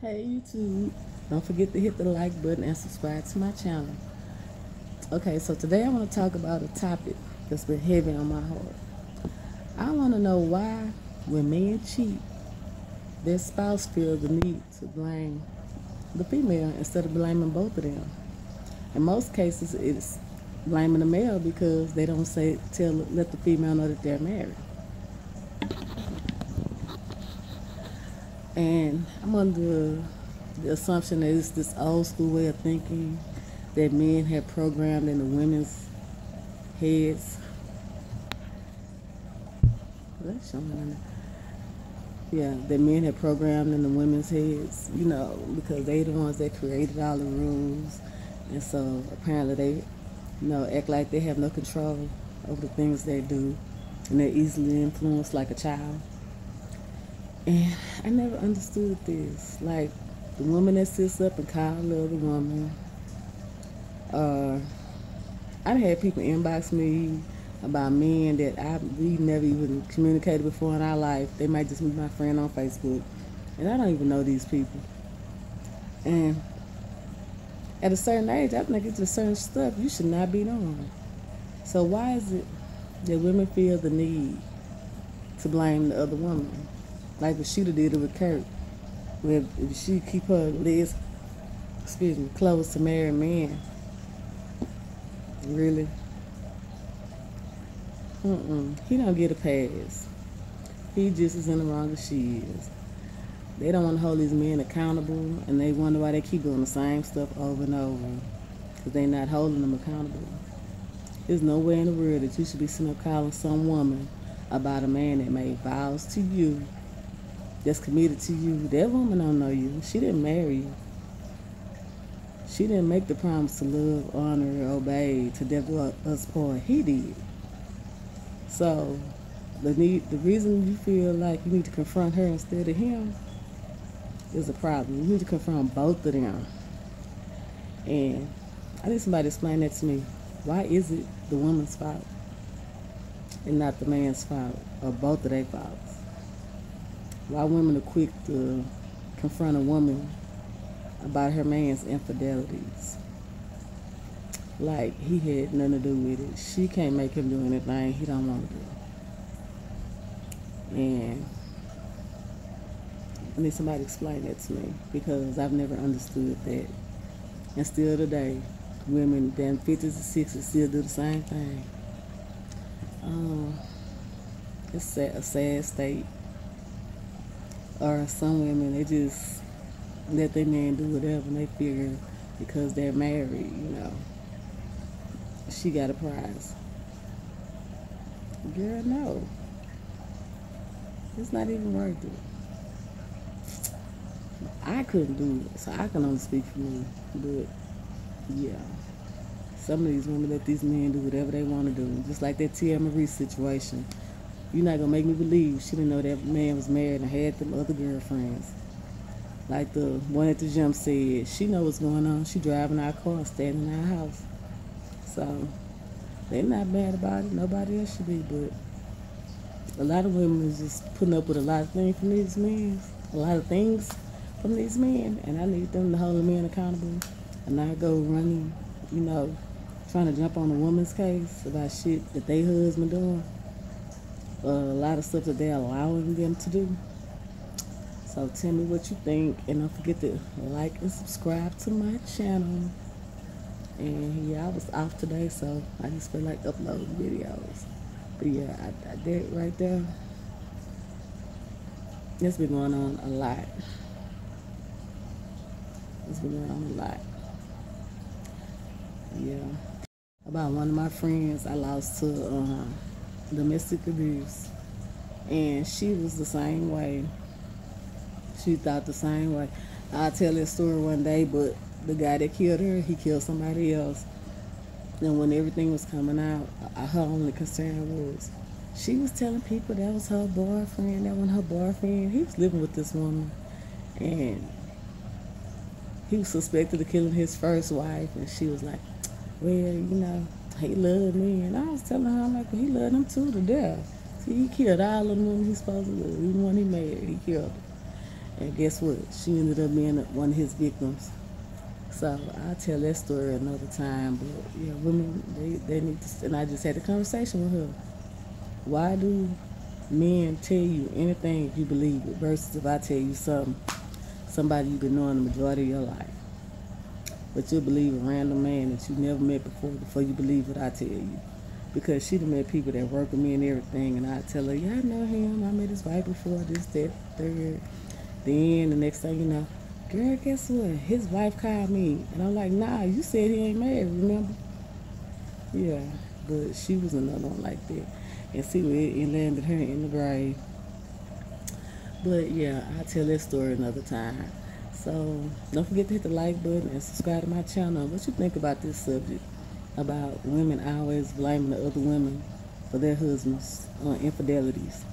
Hey YouTube, don't forget to hit the like button and subscribe to my channel. Okay, so today I want to talk about a topic that's been heavy on my heart. I want to know why when men cheat, their spouse feels the need to blame the female instead of blaming both of them. In most cases, it's blaming the male because they don't say tell let the female know that they're married. And I'm under the assumption that it's this old school way of thinking that men have programmed in the women's heads. Yeah, that men have programmed in the women's heads, you know, because they the ones that created all the rules. And so apparently they, you know, act like they have no control over the things they do. And they're easily influenced like a child. And I never understood this. Like the woman that sits up and calls the other woman. Uh, I had people inbox me about men that I we never even communicated before in our life. They might just be my friend on Facebook, and I don't even know these people. And at a certain age, I think it's just certain stuff you should not be doing. So why is it that women feel the need to blame the other woman? Like if she'd did it with Kurt, if, if she keep her legs, excuse me, close to married men. Really? Mm-mm. He don't get a pass. He just is in the wrong as she is. They don't want to hold these men accountable, and they wonder why they keep doing the same stuff over and over, because they're not holding them accountable. There's no way in the world that you should be sitting up calling some woman about a man that made vows to you, that's committed to you. That woman don't know you. She didn't marry you. She didn't make the promise to love, honor, obey, to death us part. He did. So the need, the reason you feel like you need to confront her instead of him is a problem. You need to confront both of them. And I need somebody to explain that to me. Why is it the woman's fault and not the man's fault, or both of their faults? Why women are quick to confront a woman about her man's infidelities? like he had nothing to do with it. She can't make him do anything he don't want to do. And I need somebody to explain that to me because I've never understood that. And still today, women in 50s and 60s still do the same thing. Um, it's a sad state. Or some women, they just let their man do whatever and they figure because they're married, you know she got a prize. Girl, no. It's not even worth it. I couldn't do it, so I can only speak for me. But yeah, some of these women let these men do whatever they want to do. Just like that Tia Marie situation. You're not gonna make me believe she didn't know that man was married and had them other girlfriends. Like the one at the gym said, she know what's going on. She driving our car, staying in our house. So they're not mad about it. Nobody else should be, but a lot of women is just putting up with a lot of things from these men, a lot of things from these men, and I need them to hold the men accountable and not go running, you know, trying to jump on a woman's case about shit that they husband doing. A lot of stuff that they're allowing them to do. So tell me what you think, and don't forget to like and subscribe to my channel. And yeah, I was off today, so I just feel like uploading videos. But yeah, I, I did right there. It's been going on a lot. It's been going on a lot. Yeah. About one of my friends I lost to domestic abuse. And she was the same way. She thought the same way. I'll tell this story one day, but the guy that killed her, he killed somebody else. And when everything was coming out, uh, her only concern was she was telling people that was her boyfriend, that wasn't her boyfriend. He was living with this woman. And he was suspected of killing his first wife. And she was like, well, you know, he loved me. And I was telling her, I'm like, well, he loved them too to death. See, he killed all of them women he's supposed to love. Even when he married, he killed them. And guess what? She ended up being one of his victims. So I'll tell that story another time. But yeah, women, they, they need to, and I just had a conversation with her. Why do men tell you anything you believe it versus if I tell you something, somebody you've been knowing the majority of your life? But you believe a random man that you never met before before you believe what I tell you. Because she done met people that work with me and everything, and I tell her, yeah, I know him. I met his wife before, this, that, third. Then the next thing you know, girl, guess what? His wife called me. And I'm like, nah, you said he ain't married, remember? Yeah, but she was another one like that. And see where it landed her in the grave. But yeah, I'll tell that story another time. So don't forget to hit the like button and subscribe to my channel. What you think about this subject? About women always blaming the other women for their husbands on infidelities.